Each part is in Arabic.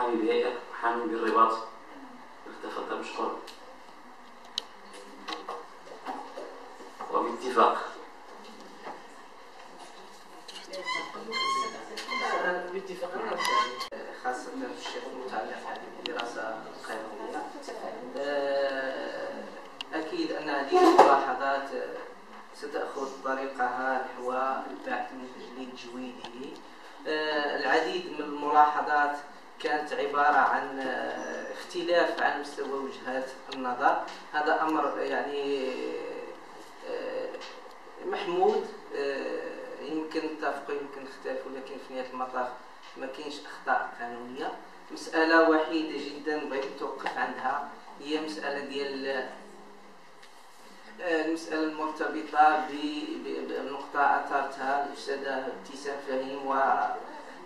حامي بهيئة وحامي بالرباط. تفضل مشكور وباتفاق. باتفاق خاصة الشيخ المتعلق بالدراسة القانونية. آه، أكيد أن هذه الملاحظات ستأخذ طريقها نحو البحث من تجليد جويده آه، العديد من الملاحظات كانت عبارة عن آه، اختلاف على مستوى وجهات النظر. هذا أمر يعني محمود يمكن نتفقوا يمكن نختلفوا لكن في نهاية المطاف ما كاينش أخطاء قانونية. مسألة وحيدة جدا بغيت نتوقف عندها. هي مسألة ديال آه، المسألة المرتبطة بنقطة أثرتها الأستاذة ابتسام فهيم و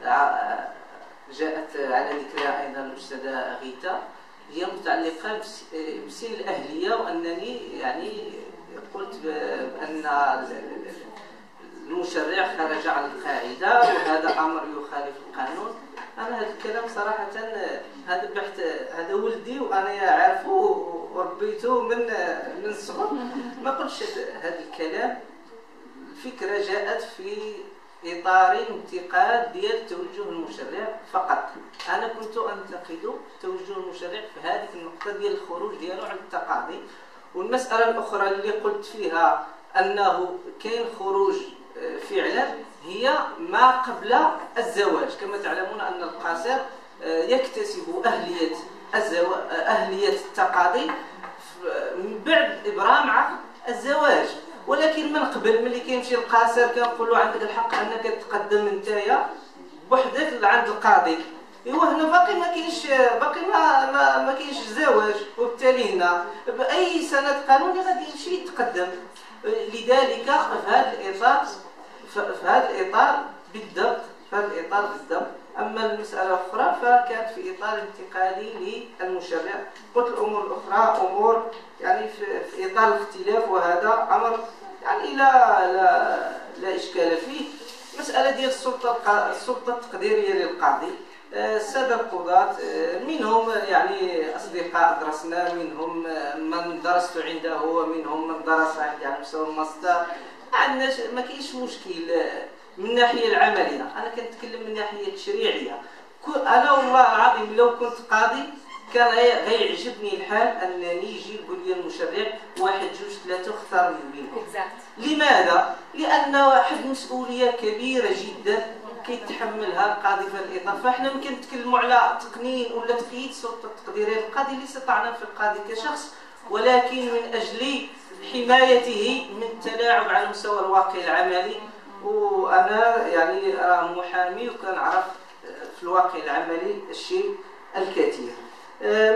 آه، جاءت على ذكرها أيضا الأستاذة غيتا. هي متعلقة بسن الأهلية وأنني يعني قلت بأن المشرع خرج عن القاعدة وهذا أمر يخالف القانون. أنا هذا الكلام صراحة هذا بحث هذا ولدي وأنا عارفه وربيته من من الصغر ما قلتش هذا الكلام. الفكرة جاءت في إطار انتقاد ديال توجه المشرع فقط. أنا كنت أنتقد توجه المشرع في هذه النقطة ديال الخروج ديالو عن التقاضي. والمسألة الأخرى اللي قلت فيها أنه كاين خروج فعلا هي ما قبل الزواج. كما تعلمون أن القاصر آه، يكتسب أهلية الزواج أهلية التقاضي من بعد إبرام عقد الزواج. ولكن من قبل ملي كيمشي القاصر كنقول له عندك الحق أنك تقدم نتايا بوحدك عند القاضي. إيوا هنا باقي ما كاينش باقي ما ما, ما كاينش الزواج وبالتالي هنا بأي سند قانوني غادي يمشي يتقدم. لذلك في هذا الاطار في هذا الإطار بالضبط في هذا الإطار بالضبط. أما المسألة الأخرى فكانت في إطار انتقالي للمشرع. قلت الأمور الأخرى أمور يعني في, إطار الاختلاف وهذا أمر يعني لا لا لا إشكال فيه. مسألة ديال السلطة السلطة التقديرية للقاضي. آه، السادة القضاة آه، منهم يعني أصدقاء درسنا منهم من درست عنده ومنهم من درس عندي على مستوى الماستر. عندنا ما كاينش مشكل من الناحيه العملية. أنا كنتكلم من الناحيه التشريعية. أنا والله العظيم لو كنت قاضي كان غيعجبني الحال انني يجي يقول لي المشرع واحد جوج ثلاثة اختار من بينهم. لماذا؟ لأن واحد مسؤولية كبيرة جدا كيتحملها القاضي في الإطار. فإحنا ممكن نتكلموا على تقنين ولا تقييد السلطه التقديرية. للقاضي ليس طعنا في القاضي كشخص ولكن من أجل حمايته من التلاعب على مستوى الواقع العملي. وأنا يعني راه محامي وكنعرف في الواقع العملي الشيء الكثير.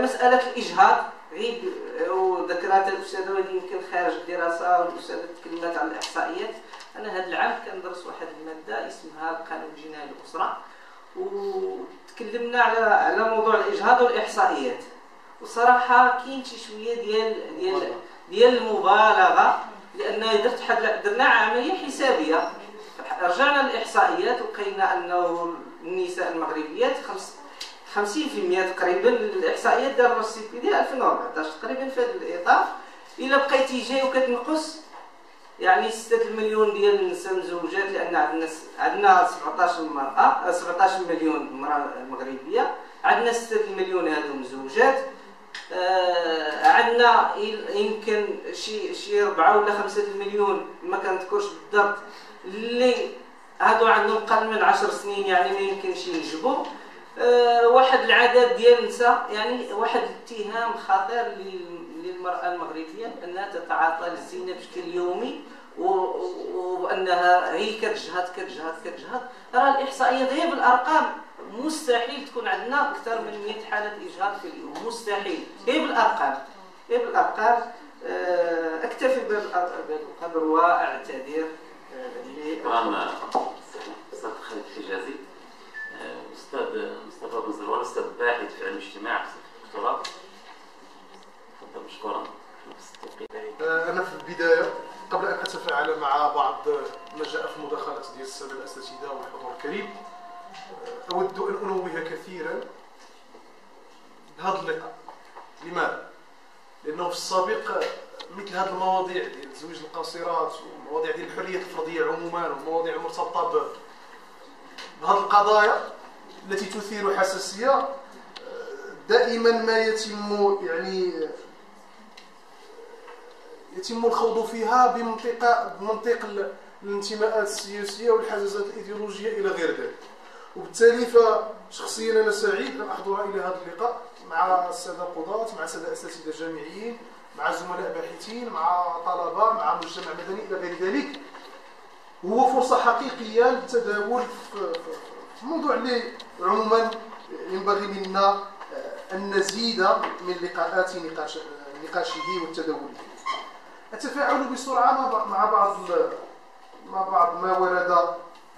مسألة الإجهاض غيب وذكرتها الأستاذة ولكن يمكن خارج الدراسة والأستاذة تكلمت عن الإحصائيات. أنا هذا العام كندرس واحد المادة اسمها القانون الجنائي للاسره وتكلمنا على على موضوع الإجهاض والإحصائيات. وصراحة كاين شي شوية ديال ديال ديال المبالغة لأن درت حد درنا عملية حسابية. رجعنا للاحصائيات لقينا أنه النساء المغربيات خمس 50% تقريبا الاحصائيات دار السي بي دي 2014 تقريبا في هذا الإطار. إلا بقيتي جاي وكتنقص يعني 6 مليون ديال النساء مزوجات لأن عندنا عندنا 17 مراه 17 مليون مرأة مغربية عندنا 6 مليون هذو مزوجات آه عندنا يمكن شي شي 4 ولا 5 مليون ما كنذكرش بالضبط اللي هادو عندهم قل من 10 سنين يعني ما يمكنش ينجبوا واحد العدد ديال النساء يعني واحد الاتهام خطير للمرأة المغربية أنها تتعاطى الزينة بشكل يومي وأنها هي كتجهد كتجهد كتجهد. راه الاحصائيات هي بالارقام مستحيل تكون عندنا أكثر من 100 حالة إجهاض في اليوم. مستحيل. هي بالارقام هي بالارقام آه، أكتفي بهذا القدر السابق مثل هذه المواضيع ديال تزويج القاصرات ومواضيع ديال الحرية الفردية عموما ومواضيع مرتبطه بهذه القضايا التي تثير حساسية دائما ما يتم يعني يتم الخوض فيها بمنطقة بمنطق ال- الانتماءات السياسية والحزازات الإيديولوجية إلى غير ذلك. وبالتالي فشخصيا أنا سعيد أن أحضر إلى هذا اللقاء مع السادة القضاة مع السادة اساتذه جامعيين مع زملاء باحثين مع طلبة مع مجتمع مدني إلى غير ذلك وهو فرصة حقيقية للتداول في موضوع اللي عموما ينبغي منا آه، أن نزيد من لقاءات نقاش نقاشه والتداول. التفاعل بسرعة مع- بعض مع بعض ما ورد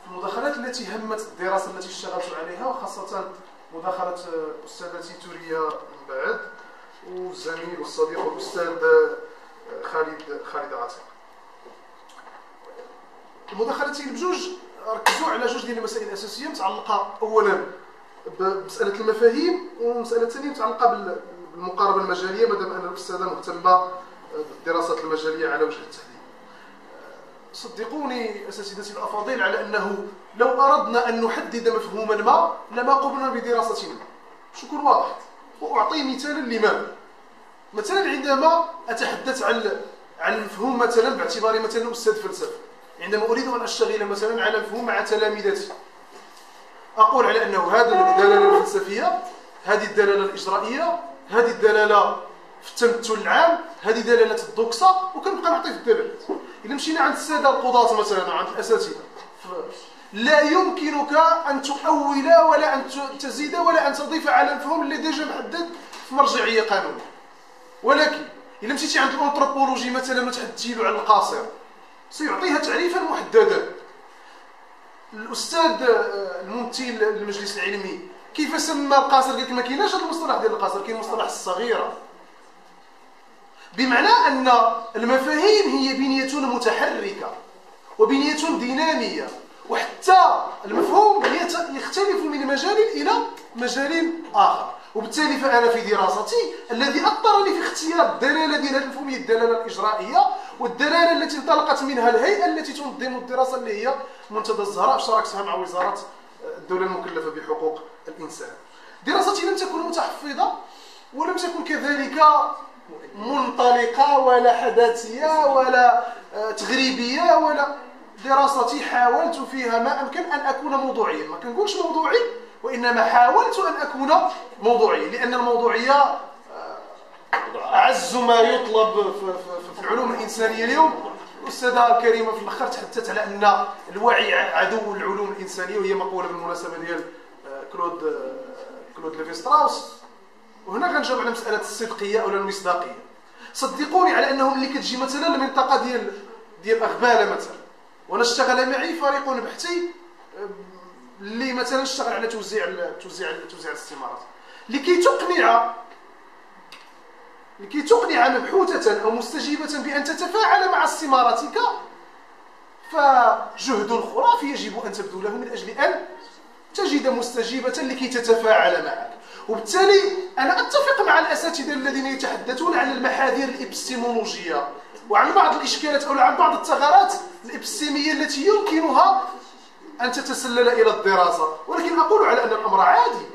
في المداخلات التي همت الدراسة التي اشتغلت عليها وخاصة مداخلة آه، استاذتي توريا من بعد والزميل والصديق والأستاذ آه، خالد خالد عاتق. المداخلتين بجوج ركزوا على جوج ديال المسائل الأساسية متعلقة اولا بمسألة المفاهيم والمساله الثانية متعلقة بال- بالمقاربة المجالية مادام أن الأستاذة مهتمة بالدراسات المجالية على وجه التحديد صدقوني اساتذتي الأفاضل على أنه لو أردنا أن نحدد مفهوما ما لما قمنا باش نكون واضح؟ واعطي مثالا لماذا؟ مثلا عندما أتحدث عن عن مفهوم مثلا باعتباري مثلا أستاذ فلسفة. عندما أريد أن أشتغل مثلا على مفهوم مع تلامذتي. أقول على أنه هذا الدلالة الفلسفية هذه الدلالة الإجرائية هذه الدلالة في التمثل العام هذه دلالة الدوكسة وكنبقى نعطي في الدلالات. إذا مشينا عند السادة القضاة مثلا عند الأساتذة. ف- لا يمكنك أن تؤول ولا ت- تزيد ولا أن تضيف على المفهوم اللي ديجا محدد في مرجعية قانونية. ولكن اذا مشيتي عند الأنثروبولوجي مثلا له على القاصر سيعطيها تعريفا محددا. الأستاذ آه، الممثل المجلس العلمي كيف سمى القاصر؟ لك ما كايناش هذا المصطلح ديال القاصر كاين مصطلح الصغيرة. بمعنى أن المفاهيم هي بنية متحركة وبنية دينامية. وحتى المفهوم يختلف من مجال إلى مجال آخر. وبالتالي فأنا في دراستي الذي اضطرني في اختيار الدلالة ديال هذا المفهوم هي الدلالة الإجرائية والدلالة التي انطلقت منها الهيئة التي تنظم الدراسة اللي هي منتدى الزهراء اشتركتها مع وزارة الدولة المكلفة بحقوق الإنسان. دراستي لم تكن متحفظة ولم تكن كذلك منطلقة ولا حداثية ولا آه، تغريبية ولا دراستي حاولت فيها ما أمكن أن أكون موضوعيا ما كنقولش موضوعي وإنما حاولت أن أكون موضوعيا لأن الموضوعية آه، أعز ما يطلب في, العلوم الإنسانية اليوم. الاستاذه الكريمة في الآخر تحدثت على أن الوعي عدو العلوم الإنسانية وهي مقولة بالمناسبة ديال آه، كلود آه، كلود ليفي ستراوس وهنا غنجاوب على مسألة الصدقية أو المصداقية. صدقوني على انه ملي كتجي مثلا المنطقة ديال ديال اغباله مثلا. وأنا اشتغل معي فريق بحثي اللي مثلا اشتغل على توزيع توزيع توزيع الاستمارات. لكي تقنع لكي تقنع مبحوثة أو مستجيبة بأن تتفاعل مع استمارتك فجهد خرافي يجب أن تبذله من أجل أن تجد مستجيبة لكي تتفاعل معك. وبالتالي أنا أتفق مع الأساتذة الذين يتحدثون عن المحاذير الإبستيمولوجية. وعن بعض الإشكالات أو عن بعض الثغرات الإبستيمية التي يمكنها أن تتسلل إلى الدراسة. ولكن أقول على أن الأمر عادي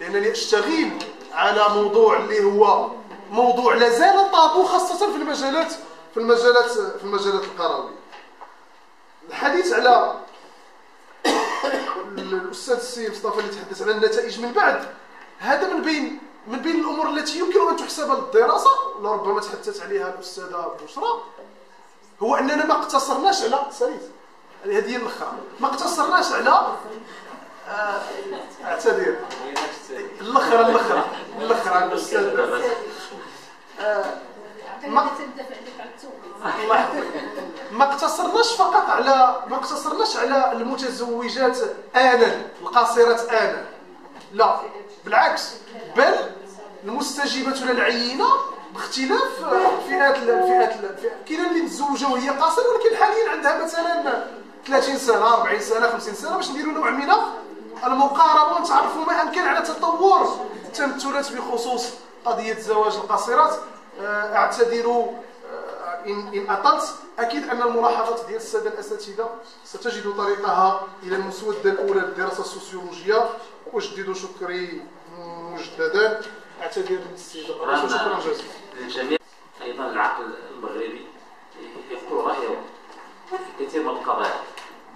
لأنني أشتغل على موضوع اللي هو موضوع لا زال طابو خاصة في المجالات في المجالات في المجالات القروية. الحديث على الأستاذ السي مصطفى اللي تحدث على النتائج من بعد. هذا من بين من بين الأمور التي يمكن أن تحسب للدراسة لربما تحدثت عليها الأستاذة بشرى هو أننا ما اقتصرناش على سليم هذه هي الأخرى ما اقتصرناش على آه، اعتذر الاخرى الاخرى الاخرى الأستاذ يحفظك. ما اقتصرناش فقط على ما اقتصرناش على المتزوجات أنا القاصرات أنا لا بالعكس بل المستجيبة للعينة باختلاف فئات الفئات كاين اللي متزوجة وهي قاصرة ولكن حاليا عندها مثلا 30 سنة 40 سنة 50 سنة باش نديروا نوع من المقاربة ونتعرفوا ما امكن على تطور التمثلات بخصوص قضية زواج القاصرات. آه، اعتذر آه، ان إن أطلت. أكيد أن الملاحظات ديال السادة الأساتذة ستجد طريقها إلى المسوده الأولى للدراسة السوسيولوجية. أجدد شكري مجددا. اعتذر الرئيس وشكرا جزيلا للجميع أيضا العقل المغربي يقول رايه في كثير من القضايا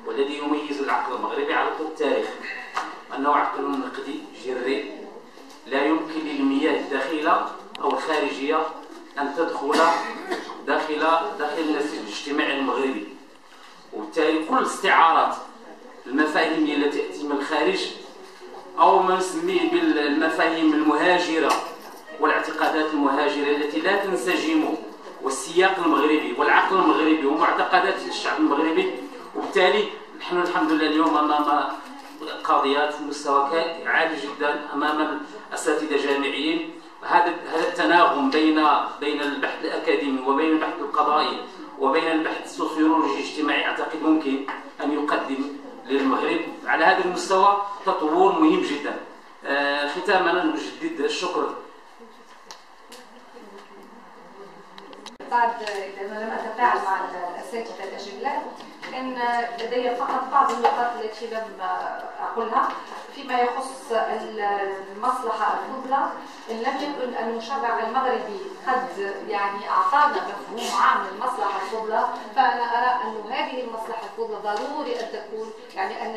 والذي يميز العقل المغربي على طول التاريخ انه عقل نقدي جري لا يمكن للمياه الداخله أو الخارجيه ان تدخل داخل داخل النسيج الاجتماعي المغربي وبالتالي كل الاستعارات المفاهيميه التي تاتي من الخارج أو ما نسميه بالمفاهيم المهاجرة والاعتقادات المهاجرة التي لا تنسجم والسياق المغربي والعقل المغربي ومعتقدات الشعب المغربي. وبالتالي نحن الحمد لله اليوم أمام قضيات في مستوى عالي جدا أمام الأساتذة جامعيين هذا التناغم بين بين البحث الأكاديمي وبين البحث القضائي وبين البحث السوسيولوجي الاجتماعي أعتقد ممكن أن يقدم للمغرب. على هذا المستوى تطور مهم جدا. آه، ختاما نجدد الشكر. بعد إذا لم اتفاعل مع الاساتذه الأجلاء ان لدي فقط بعض النقاط التي لم أقولها فيما يخص المصلحة الفضلى إن لم يكن المشرع المغربي قد يعني أعطانا مفهوم عام للمصلحة الفضلى فانا ارى ان هذه المصلحه الفضلى ضروري ان تكون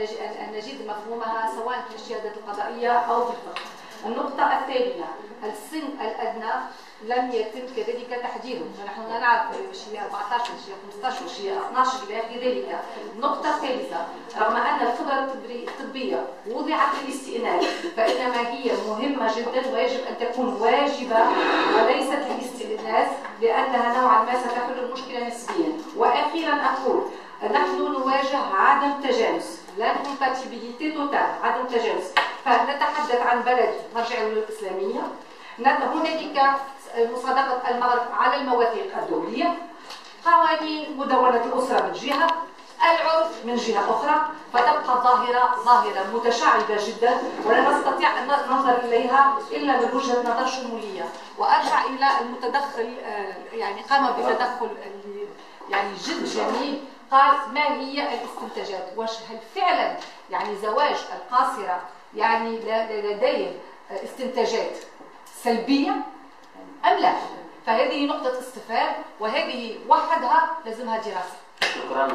أن نجد مفهومها سواء في الشهادة القضائية أو في الفقه. النقطة الثانية السن الأدنى لم يتم كذلك تحديده فنحن نعرف شيء 14 شيء 15 شيء 12 إلى اخر ذلك النقطة الثالثة رغم أن الخبرة الطبية وضعت للاستئناس فإنما هي مهمة جدا ويجب أن تكون واجبة وليست للاستئناس لأنها نوعا ما ستحل المشكلة نسبيا. وأخيرا أقول نحن نواجه عدم تجانس. l'incompatibilité totale عدم تجانس فنتحدث عن بلد مرجع الإسلامية. هنالك مصادقة المغرب على المواثيق الدولية. قوانين مدونة الأسرة من جهة العرف من جهة أخرى. فتبقى ظاهرة ظاهرة متشعبة جدا ولا نستطيع أن ننظر إليها إلا من وجهة نظر شمولية. وأرجع إلى المتدخل آه، يعني قام بتدخل يعني جد جميل. قال ما هي الاستنتاجات؟ هل فعلا يعني زواج القاصرة يعني لديهم استنتاجات سلبية أم لا؟ فهذه نقطة استفهام وهذه وحدها لازمها دراسة. شكرا.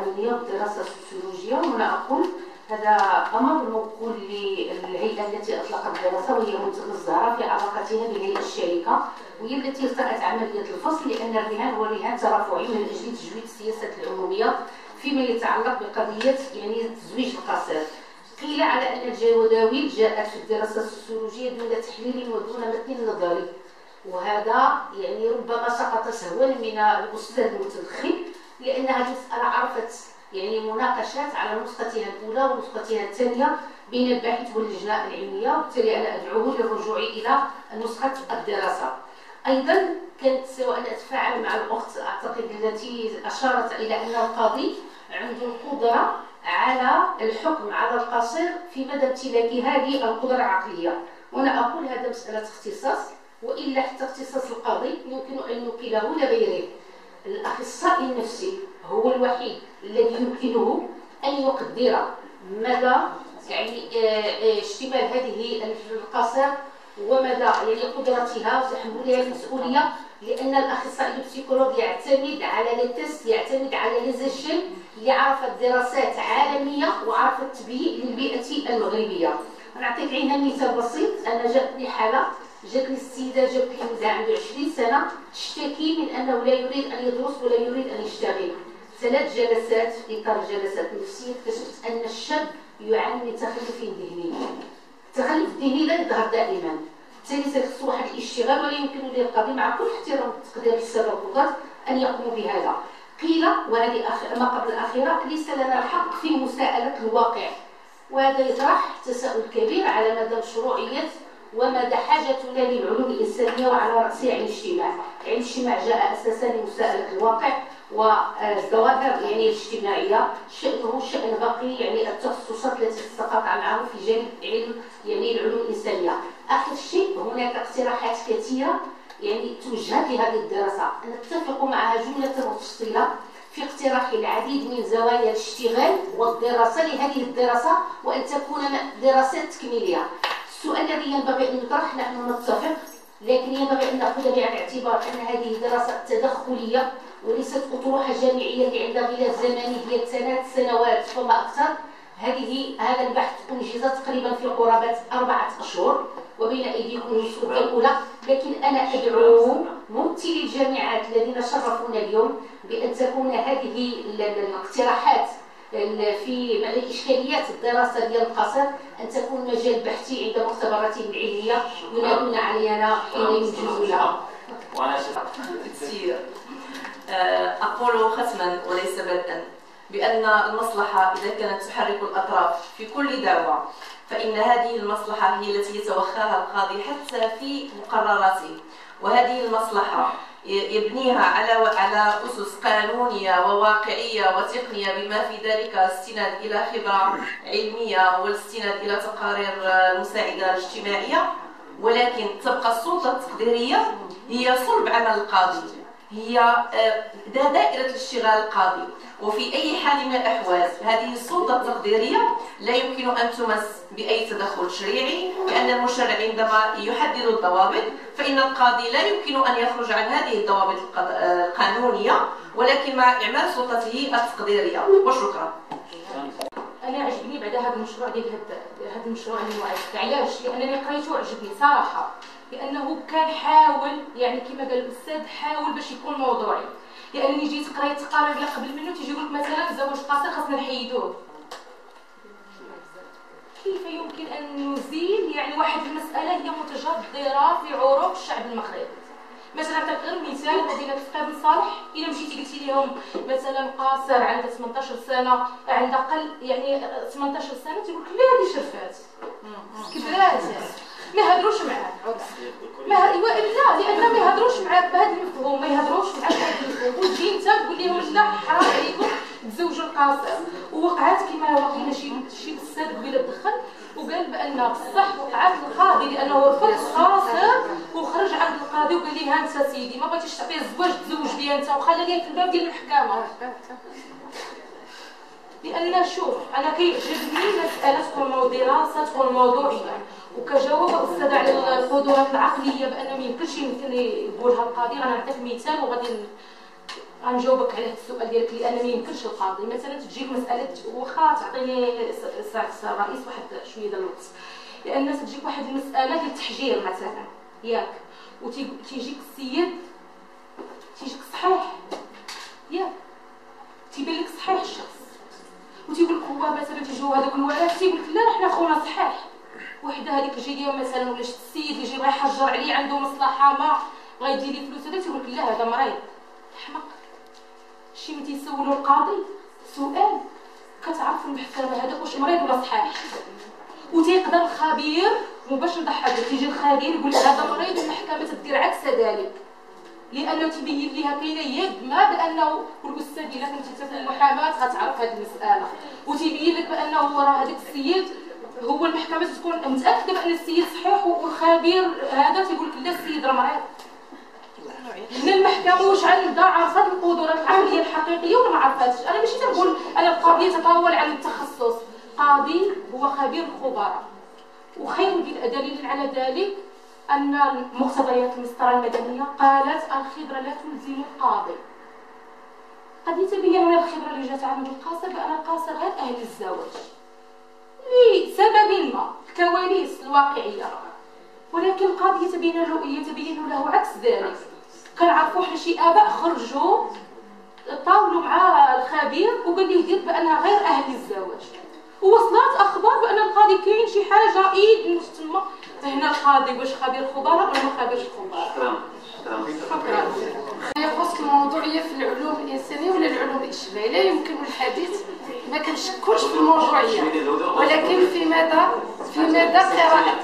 اليوم دراسة سوسيولوجية هنا أقول هذا أمر موكول للهيئة التي أطلقت الدراسة وهي منتخب الزهراء في علاقتها بهيئة الشركة. وهي التي ارتأت عملية الفصل لأن الرهان هو رهان ترفعي من أجل تجويد السياسات العمومية فيما يتعلق بقضية يعني تزويج القصر. قيل على أن الجداول جاءت في الدراسة السوسيولوجية دون تحليل ودون متن نظري. وهذا يعني ربما سقط سهوا من الأستاذ المتدخل لأن هذه المساله عرفت يعني مناقشات على نسختها الأولى ونسختها الثانية بين الباحث واللجنة العلمية وبالتالي أنا أدعوه للرجوع إلى نسخة الدراسة. أيضا كانت وأنا اتفاعل مع الأخت أعتقد التي أشارت إلى أن القاضي عنده القدرة على الحكم على القصير في مدى امتلاك هذه القدرة العقلية. وأنا أقول هذا مسألة اختصاص وإلا حتى اختصاص القاضي يمكن أن نوكله لغيره. الأخصائي النفسي هو الوحيد الذي يمكنه أن يقدر مدى يعني آه، آه، اشتمال هذه القصر ومدى يعني قدرتها وتحملها المسؤولية؟ لأن الأخصائي ال psychologue يعتمد على les tests يعتمد على les échelles اللي عرفت دراسات عالمية وعرفت تبيين للبيئة المغربية. نعطيك عينها مثال بسيط. أنا جاتني حاله جاتني السيدة جابت لي عنده 20 سنة تشتكي من أنه لا يريد أن يدرس ولا يريد أن يشتغل. ثلاث جلسات في إطار جلسات نفسية اكتشفت أن الشاب يعاني من تخلف ذهني. التخلف الذهني لا يظهر دائما. بالتالي خصو واحد الاشتغال ولا يمكن للقاضي مع كل احترام. تقدير السر والقدرات أن يقوم بهذا. قيل وهذه ما قبل الأخيرة ليس لنا الحق في مساءلة الواقع. وهذا يطرح تساؤل كبير على مدى مشروعيه ومدى حاجتنا للعلوم الإنسانية وعلى رأسها علم الاجتماع علم الاجتماع جاء أساسا لمساءلة الواقع. والظواهر يعني الاجتماعية شأنه شأن باقي يعني التخصصات التي تتقاطع معه في جانب علم يعني العلوم الإنسانية. آخر شيء هناك اقتراحات كثيرة يعني توجهت لهذه الدراسة. نتفق معها جملة مفصلة في اقتراح العديد من زوايا الاشتغال والدراسة لهذه الدراسة وأن تكون دراسة تكميلية. السؤال الذي ينبغي أن يطرح نحن نتفق لكن ينبغي أن ناخذ بعين الاعتبار أن هذه دراسة تدخلية وليست أطروحة جامعية اللي عندها غلاف زمني ديال ثلاث سنوات فما أكثر. هذه هذا البحث انجز تقريبا في قرابه أربعة أشهر وبين أيديكم السلطه الأولى. لكن أنا أدعو ممثلي الجامعات الذين شرفونا اليوم بأن تكون هذه الاقتراحات في اشكاليات الدراسة ديال القصر أن تكون مجال بحثي عند مختبراتهم العلميه ينادون علينا حين ينجزونها وأنا آه، أقول ختما وليس بدءا بأن المصلحة إذا كانت تحرك الأطراف في كل دعوه فإن هذه المصلحة هي التي يتوخاها القاضي حتى في مقرراته. وهذه المصلحة يبنيها على على أسس قانونية وواقعية وتقنية بما في ذلك استناد إلى خبرة علمية والاستناد إلى تقارير المساعده الاجتماعيه ولكن تبقى السلطة التقديرية هي صلب عمل القاضي. هي آه، دائرة الاشتغال القاضي. وفي أي حال من الأحوال هذه السلطة التقديرية لا يمكن أن تمس بأي تدخل تشريعي لأن المشرع عندما يحدد الضوابط فإن القاضي لا يمكن أن يخرج عن هذه الضوابط القانونية ولكن مع إعمال سلطته التقديرية. وشكرا. أنا عجبني بعد هذا المشروع ديال هذا المشروع اللي علاش؟ لأنني قريته وعجبني صراحة. لأنه كان حاول يعني كما قال الأستاذ حاول باش يكون موضوعي. لانني جيت قريت اللي قبل منه تيجي يقول لك مثلا الزواج قاصر خاصنا نحيدوه. كيف يمكن أن نزيل يعني واحد المسألة هي متجذره في عروق الشعب المغربي؟ مثلا غير مثال مدينة بن صالح. إلا مشيتي قلتي لهم مثلا قاصر عنده 18 سنة عنده قل يعني 18 سنة تيقول لك لا هذه شرفات. كبرات. ما يهضروش معاك. ما لا لأن ما يهضروش معاك بهذا المفهوم ما يهضروش معاك بهذا المفهوم. وتجي أنت تقول لهم لا حرام عليكم تزوجوا القاصر. ووقعات كما لقينا شي شي أستاذ قبيلة دخل وقال بأن بصح وقعات القاضي لأنه رفض القاصر وخرج عند القاضي وقال لي ها أنت سيدي ما بغيتيش تعطيه الزواج تزوج بيا أنت. وخلى لي في الباب ديال المحكمه لأن شوف أنا كيعجبني مسألة تكون دراسة تكون موضوعيه وكجواب الاستاذ على القدرات العقلية بأن ما يمكنش يمكن يقولها القاضي غنعطيك مثال وغادي غنجاوبك على السؤال ديالك لأن ما يمكنش القاضي مثلا تجيك مسألة واخا تعطيني ساعه الرئيس واحد شوية ديال الوقت. لأن تجيك واحد المسألة ديال التحجير مثلا ياك. وتيجيك السيد تيجيك صحيح ياك. تيبان لك صحيح الشخص. وتيقول لك هو مثلا تيجيو هذوك الولاد تيقول لك لا حنا خونا صحيح. وحده هذيك الجيليه مثلا ولا شي السيد يجي بغا يحجر عليه عنده مصلحة ما بغا يدير لي فلوس هذا تيقول لك لا هذا مريض. حمق شي ملي تيسولوا القاضي؟ سؤال. كتعرف المحكمة هذا واش مريض ولا صحيح؟ وتيقدر الخبير مباشر ضحك تيجي الخبير يقول هذا مريض المحكمه تدير عكس ذلك. لأنه تبين ليها كاينة يد ما بأنه والاستاذ إلا كنتي في المحاماة غتعرف هذه المسألة. وتبين لك بأنه راه هذاك السيد هو المحكمة تكون متأكدة بأن السيد صحيح والخبير هذا تيقول لك لا السيد راه مريض من المحكمة واش عندها عرفت القدرات العقليه الحقيقية ولا ما عرفتش؟ أنا ماشي تنقول أنا القضية تطول عن التخصص. قاضي هو خبير الخبراء. وخير دليل على ذلك أن مقتضيات المسطرة المدنية قالت الخبرة لا تلزم القاضي. قد يتبين من الخبرة اللي جات عند القاصر بأن القاصر غير أهل الزواج. الكواليس الواقعيه ولكن القاضي يتبين له يتبين له عكس ذلك. كنعرفوا حنا شي آباء خرجوا طاولوا مع الخبير وقال ليه دير بأنها غير أهل الزواج. ووصلت أخبار بأن القاضي كاين شي حاجة إيد تما. هنا القاضي واش خبير خبراء ولا ما خبيرش خبراء؟ شكرا. يخص الموضوعيه في العلوم الإنسانية ولا العلوم الاجتماعيه لا يمكن الحديث ما كنشكوش في الموضوعيه ولكن في مدى في مدى قراءة؟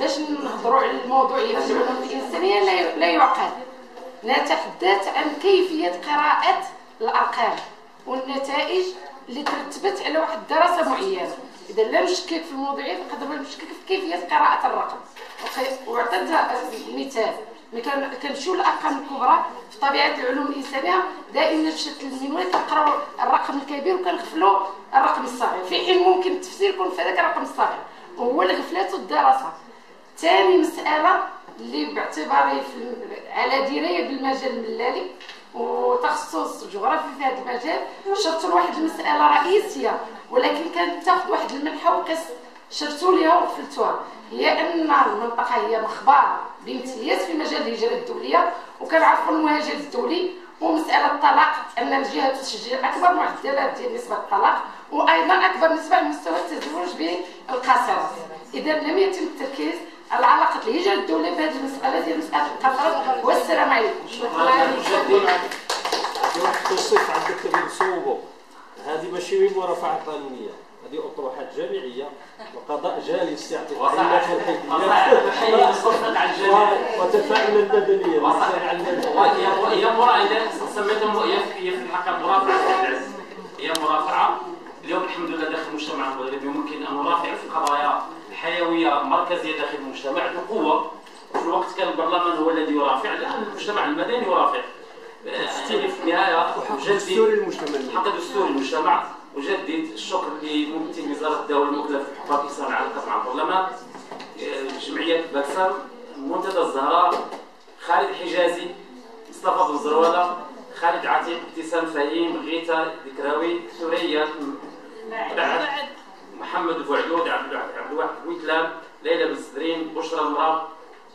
باش نهضروا على الموضوعيه في العلوم الإنسانية لا, لا يعقل. نتحدث عن كيفية قراءة الأرقام والنتائج اللي ترتبت على واحد الدراسه معينة. إذا لا نشكك في الموضوعية نقدر نشكك في كيفية قراءة الرقم. وعطيتها مثال ملي كنمشيو للارقام الكبرى؟ في طبيعة العلوم الإنسانية دائما في التلميذ كنقراو الرقم الكبير وكنغفلوا الرقم الصغير. في حين ممكن التفسير يكون في هذاك الرقم الصغير. وهو الغفلات والدراسة. ثاني مسألة اللي باعتباري على دراية بالمجال الملالي. وتخصص جغرافي في هذا المجال شرط واحد المسألة رئيسية ولكن كانت تاخذ واحد المنحة وكس شرطوا ليها وقفلتوها. هي أن المنطقة هي مخبار بامتياز في مجال الهجرة الدولية وكنعرفوا المهاجر الدولي ومسألة الطلاق أن الجهة تسجل أكبر معدلات ديال نسبة الطلاق وأيضا أكبر نسبة على مستوى التزوج بالقاصرات اذا لم يتم التركيز على علاقه الهجرة الدولية بهذه المسألة ديال مسألة القاصرات والسلام عليكم. في واحد التوصيف عندك اللي نصوبه هذه ماشي مرافعة قانونية هذه أطروحات جامعية وقضاء جالس يعطي على الجميع وتفاعلا مدنيا هي مرا إذا سميتها هي في في الحقيقة مرافعة. العز هي مرافعة. اليوم الحمد لله داخل المجتمع المغربي يمكن أن نرافع في قضايا حيوية مركزيه داخل المجتمع بقوة. في الوقت كان البرلمان هو الذي يرافع الآن المجتمع المدني يرافع. يعني في النهاية دستوري أجدد المجتمع. حق دستور المجتمع. أجدد الشكر لممثل وزارة الدولة المكلف بحقوق الانسان على مع البرلمان. جمعية بكسر منتدى الزهراء خالد حجازي مصطفى بن زروالة خالد عتيق ابتسام فهيم غيتا ذكراوي ثريا. بعد. محمد بوعدود عبد الواحد بويتلام ليلى بن بشرى المراب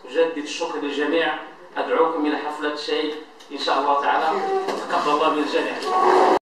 أجدد الشكر للجميع. أدعوكم إلى حفلة شيء إن شاء الله تعالى. تقبل الله من الجميع.